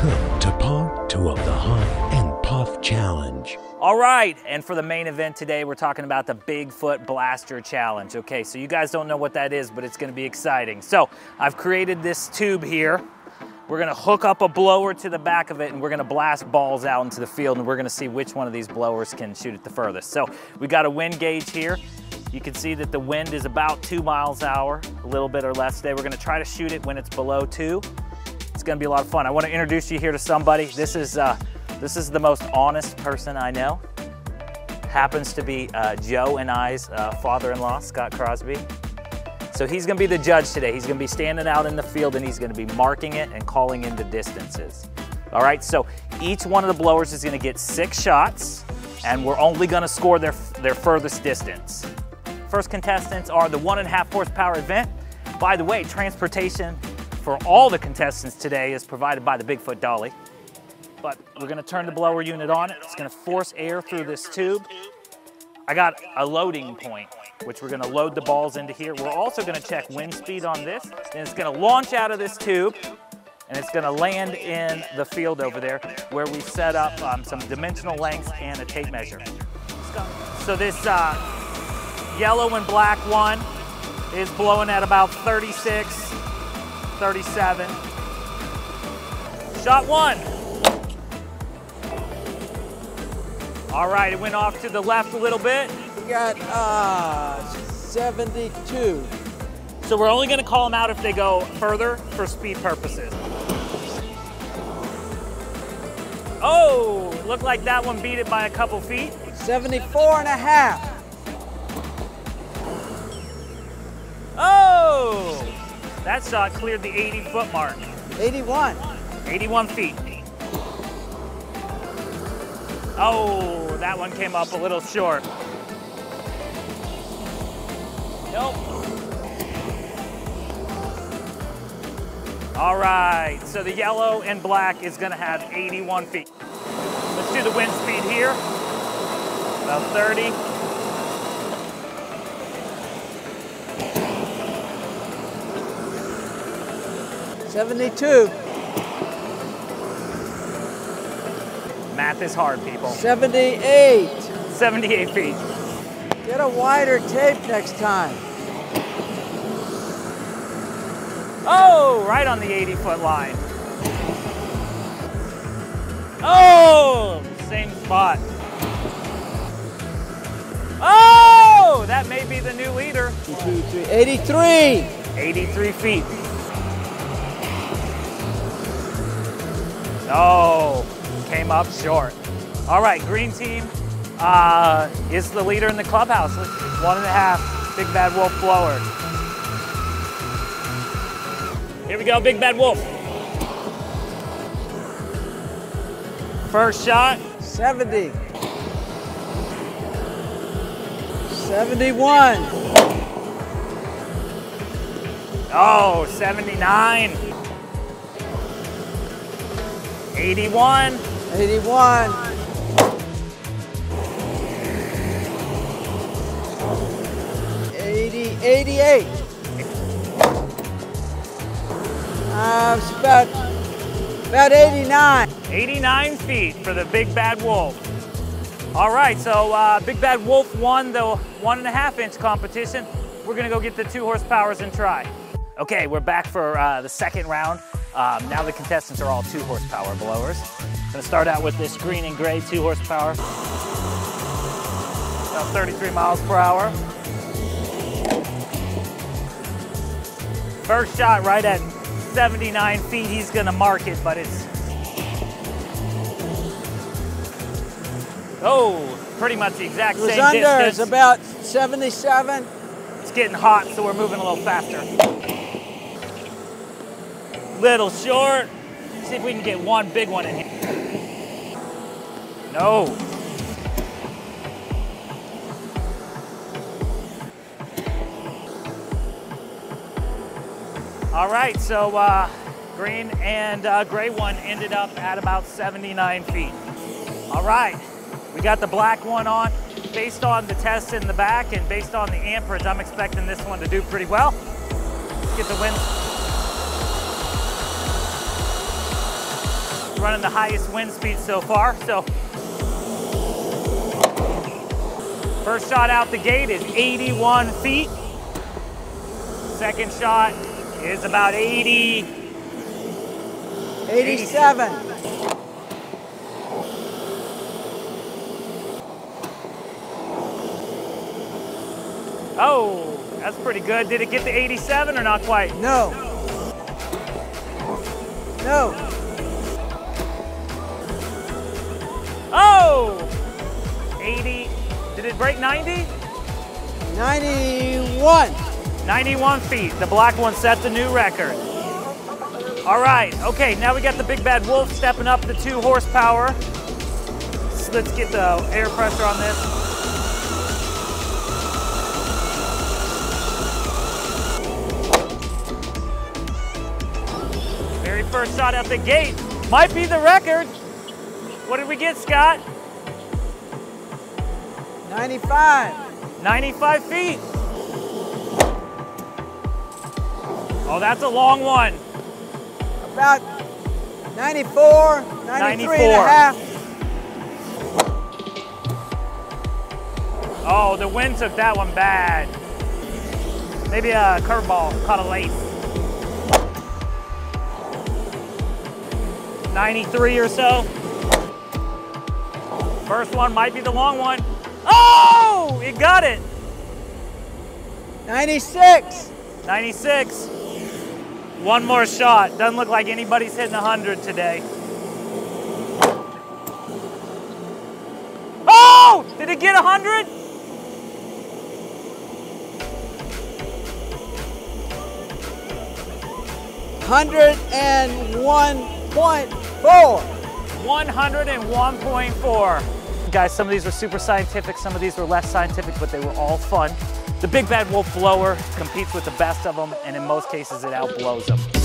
Welcome to part two of the Huff and Puff Challenge. All right, and for the main event today, we're talking about the Bigfoot Blaster Challenge. Okay, so you guys don't know what that is, but it's gonna be exciting. So I've created this tube here. We're gonna hook up a blower to the back of it and we're gonna blast balls out into the field and we're gonna see which one of these blowers can shoot it the furthest. So we got a wind gauge here. You can see that the wind is about two miles an hour, a little bit or less today. We're gonna try to shoot it when it's below two. It's gonna be a lot of fun. I wanna introduce you here to somebody. This is, uh, this is the most honest person I know. Happens to be uh, Joe and I's uh, father-in-law, Scott Crosby. So he's gonna be the judge today. He's gonna be standing out in the field and he's gonna be marking it and calling in the distances. All right, so each one of the blowers is gonna get six shots and we're only gonna score their, their furthest distance. First contestants are the one and a half horsepower event. By the way, transportation for all the contestants today is provided by the Bigfoot Dolly. But we're gonna turn the blower unit on. It's gonna force air through this tube. I got a loading point, which we're gonna load the balls into here. We're also gonna check wind speed on this. And it's gonna launch out of this tube and it's gonna land in the field over there where we set up um, some dimensional lengths and a tape measure. So this uh, yellow and black one is blowing at about 36, 37. Shot one. All right, it went off to the left a little bit. We got uh, 72. So we're only gonna call them out if they go further for speed purposes. Oh, looked like that one beat it by a couple feet. 74 and a half. That shot cleared the 80 foot mark, 81. 81 feet. Oh, that one came up a little short. Nope. All right, so the yellow and black is gonna have 81 feet. Let's do the wind speed here. About 30. Seventy-two. Math is hard, people. 78. 78 feet. Get a wider tape next time. Oh, right on the 80 foot line. Oh, same spot. Oh, that may be the new leader. Two, two, three. 83. 83 feet. Oh, came up short. All right, green team uh, is the leader in the clubhouse. One and a half, Big Bad Wolf blower. Here we go, Big Bad Wolf. First shot. 70. 71. Oh, 79. 81. 81. Eighty, 88. Uh, it's about, about 89. 89 feet for the Big Bad Wolf. All right, so uh, Big Bad Wolf won the one and a half inch competition. We're gonna go get the two horsepowers and try. Okay, we're back for uh, the second round. Um, now the contestants are all two horsepower blowers. Gonna start out with this green and gray two horsepower. About 33 miles per hour. First shot right at 79 feet. He's gonna mark it, but it's Oh, pretty much the exact It was same under, distance. it's about 77. It's getting hot, so we're moving a little faster. Little short. See if we can get one big one in here. No. All right, so uh, green and uh, gray one ended up at about 79 feet. All right, we got the black one on. Based on the test in the back and based on the amperage, I'm expecting this one to do pretty well. Get the wind. Running the highest wind speed so far. So first shot out the gate is 81 feet. Second shot is about 80, 87. Oh, that's pretty good. Did it get to 87 or not quite? No. No. Oh! 80. Did it break 90? 91. 91 feet. The black one set the new record. All right, okay, now we got the big bad wolf stepping up to two horsepower. So let's get the air pressure on this. Very first shot out the gate. Might be the record. What did we get, Scott? 95. 95 feet. Oh, that's a long one. About 94, 93 and a half. Oh, the wind took that one bad. Maybe a curveball caught a lace. 93 or so. First one might be the long one. Oh, it got it. 96. 96. One more shot. Doesn't look like anybody's hitting 100 today. Oh! Did it get 100? Hundred and one point four. 101.4. Guys, some of these were super scientific, some of these were less scientific, but they were all fun. The Big Bad Wolf Blower competes with the best of them, and in most cases, it outblows them.